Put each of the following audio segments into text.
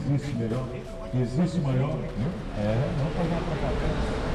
existe melhor, existe maior. É, vamos fazer uma pra se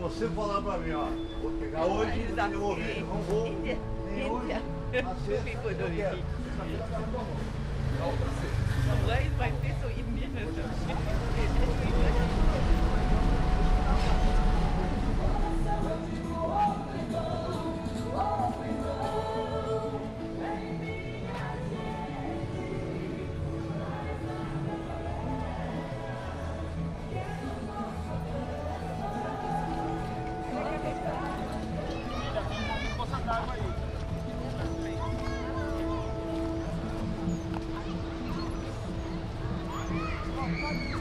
você falar pra mim, ó, vou pegar hoje e devolver, não vou nem hoje, na sexta, eu quero. Face so Indian? Bye.